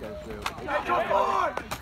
go through. Hey, come on!